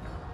life.